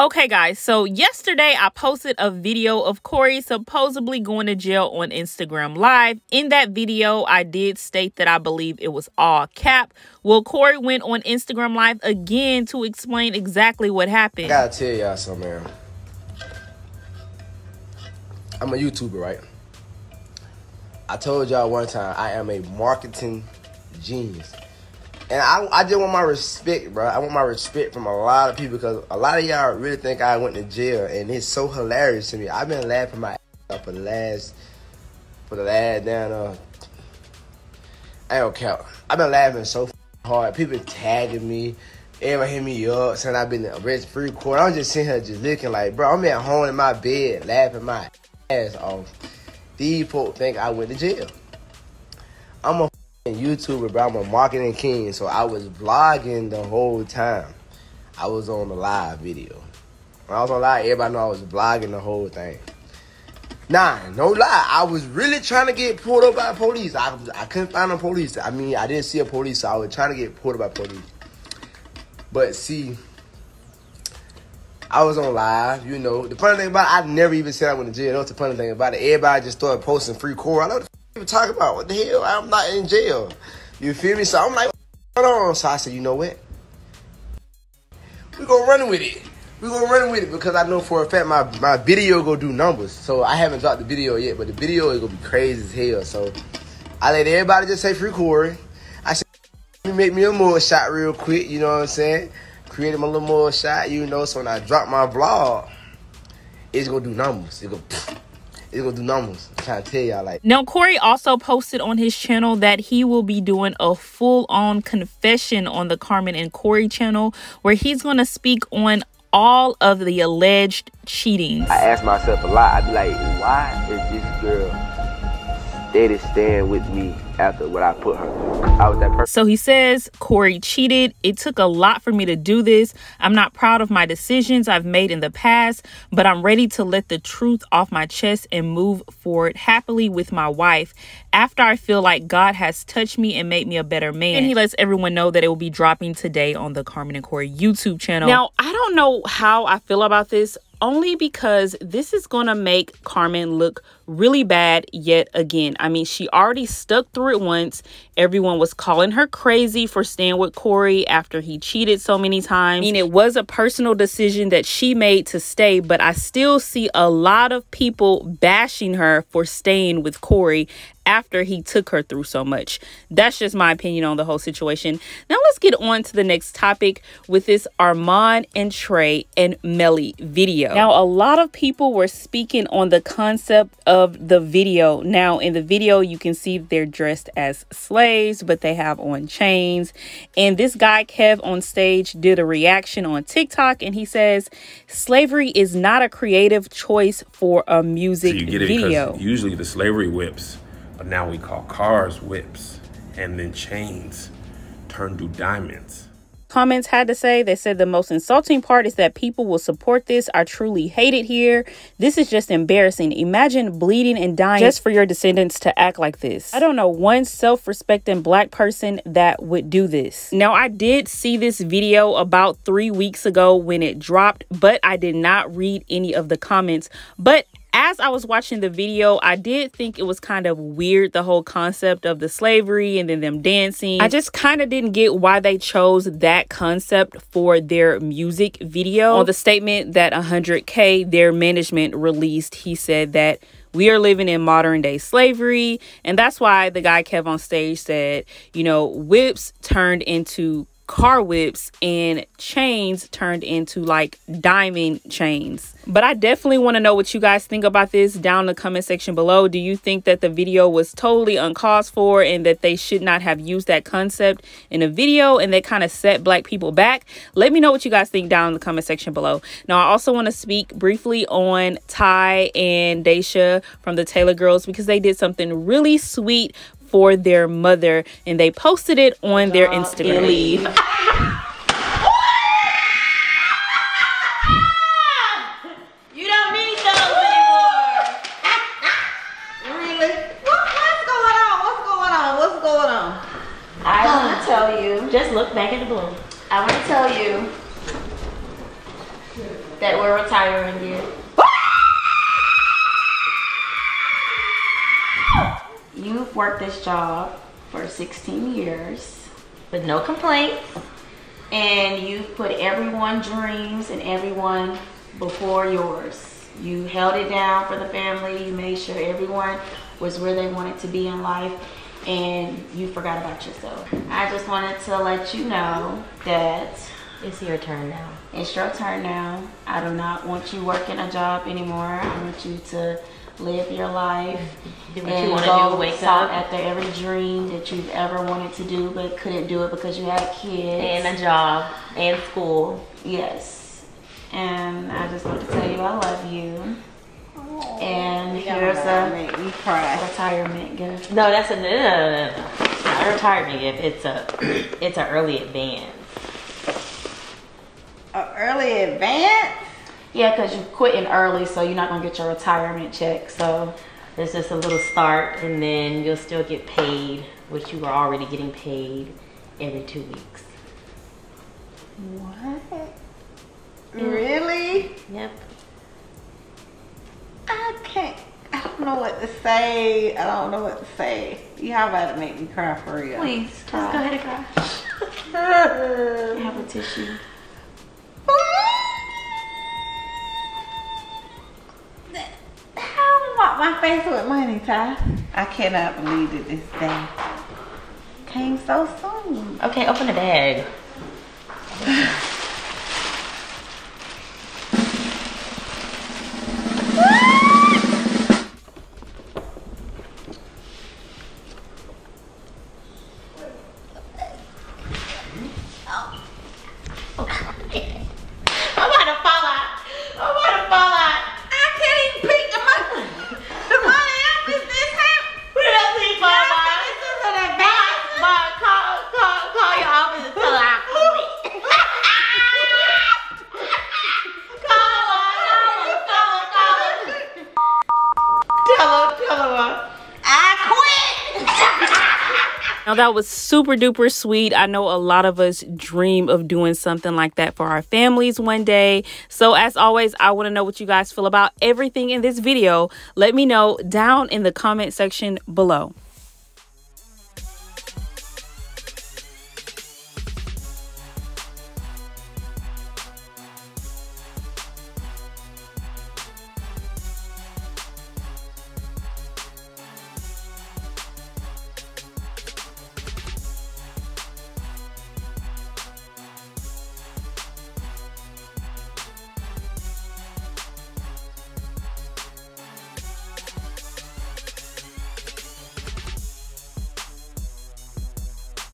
Okay, guys, so yesterday I posted a video of Corey supposedly going to jail on Instagram Live. In that video, I did state that I believe it was all cap. Well, Corey went on Instagram Live again to explain exactly what happened. I gotta tell y'all something, man. I'm a YouTuber, right? I told y'all one time I am a marketing genius. And I, I just want my respect, bro. I want my respect from a lot of people because a lot of y'all really think I went to jail, and it's so hilarious to me. I've been laughing my ass off for the last, for the last damn. Uh, I don't count. I've been laughing so hard. People tagging me. Everybody hit me up saying I've been arrested free court. I'm just sitting here just looking like, bro, I'm at home in my bed laughing my ass off. These folks think I went to jail. I'm a YouTuber, but I'm a marketing king, so I was vlogging the whole time. I was on the live video. When I was on live, everybody know I was vlogging the whole thing. Nah, no lie. I was really trying to get pulled up by police. I, I couldn't find a police. I mean, I didn't see a police, so I was trying to get pulled up by police. But see, I was on live, you know. The funny thing about it, I never even said I went to jail. That's the funny thing about it. Everybody just started posting free core. I know even talk about? What the hell? I'm not in jail. You feel me? So I'm like, hold on. So I said, you know what? We're gonna run with it. We're gonna run with it because I know for a fact my, my video go do numbers. So I haven't dropped the video yet, but the video is gonna be crazy as hell. So I let everybody just say free Corey. I said, let me make me a more shot real quick. You know what I'm saying? Created my little more shot. You know, so when I drop my vlog, it's gonna do numbers. It go it's gonna do numbers. I'm trying to tell y'all like. Now Corey also posted on his channel that he will be doing a full-on confession on the Carmen and Corey channel, where he's gonna speak on all of the alleged cheating. I ask myself a lot. I'd be like, why is this girl steady staying with me after what I put her through. I was that person. So he says Corey cheated. It took a lot for me to do this. I'm not proud of my decisions I've made in the past, but I'm ready to let the truth off my chest and move forward happily with my wife after I feel like God has touched me and made me a better man. And he lets everyone know that it will be dropping today on the Carmen and Corey YouTube channel. Now, I don't know how I feel about this only because this is going to make Carmen look really bad yet again. I mean, she already stuck through it once. Everyone was calling her crazy for staying with Corey after he cheated so many times. I mean, it was a personal decision that she made to stay, but I still see a lot of people bashing her for staying with Corey after he took her through so much. That's just my opinion on the whole situation. Now let's get on to the next topic with this Armon and Trey and Melly video. Now a lot of people were speaking on the concept of the video. Now in the video you can see they're dressed as slaves but they have on chains and this guy KevOnStage did a reaction on TikTok and he says slavery is not a creative choice for a music so video. usually the slavery whips but now we call cars whips and then chains turn to diamonds. Comments had to say, they said the most insulting part is that people will support this. I truly hate it here. This is just embarrassing. Imagine bleeding and dying just for your descendants to act like this. I don't know one self respecting black person that would do this. Now, I did see this video about three weeks ago when it dropped, but I did not read any of the comments. But as I was watching the video, I did think it was kind of weird the whole concept of the slavery and then them dancing. I just kind of didn't get why they chose that concept for their music video. On the statement that 100K, their management released, he said that we are living in modern day slavery. And that's why the guy KevOnStage said, you know, whips turned into car whips and chains turned into like diamond chains. But I definitely want to know what you guys think about this down in the comment section below. Do you think that the video was totally uncalled for and that they should not have used that concept in a video and they kind of set black people back? Let me know what you guys think down in the comment section below. Now, I also want to speak briefly on Ty and Daisha from the Taylor Girlz because they did something really sweet for their mother and they posted it on their Instagram. Leave. you don't need those anymore. really? What's going on? What's going on? What's going on? I want to tell you. Just look back at the blue. I want to tell you that we're retiring you. You've worked this job for 16 years with no complaints, and you've put everyone's dreams and everyone before yours. You held it down for the family, you made sure everyone was where they wanted to be in life, and you forgot about yourself. I just wanted to let you know that It's your turn now. it's your turn now. I do not want you working a job anymore. I want you to live your life Do what and you want go to do. Wake up after every dream that you've ever wanted to do but couldn't do it because you had kids. and a job and school. yes. And I just want to tell you I love you. And here's a make me cry. retirement gift. No, that's a no, no, no, no. It's not a retirement gift. It's a it's an early advance. An early advance? Yeah, because you're quitting early, so you're not gonna get your retirement check. So It's just a little start, and then you'll still get paid, which you were already getting paid every two weeks. What? Mm. Really? Yep. I can't. I don't know what to say. I don't know what to say. Y'all about to make me cry for real. please, just go ahead and cry. Have a tissue. Face with money, Ty? I cannot believe that this day came so soon. Okay, open the bag. Now, that was super duper sweet. I know a lot of us dream of doing something like that for our families one day. So, as always, I want to know what you guys feel about everything in this video. Let me know down in the comment section below.